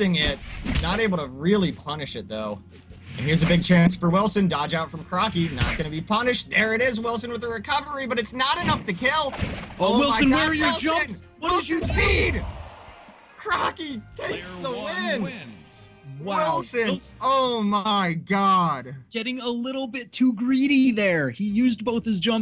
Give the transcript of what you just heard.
interrupting it. Not able to really punish it though. And here's a big chance for Wilson. Dodge out from Crockie. Not going to be punished. There it is. Wilson with the recovery, but it's not enough to kill. Oh, oh Wilson, where are your Wilson! jumps? What did you seed? Crockie takes Player the win. Wow. Wilson. Oh my God. Getting a little bit too greedy there. He used both his jumps.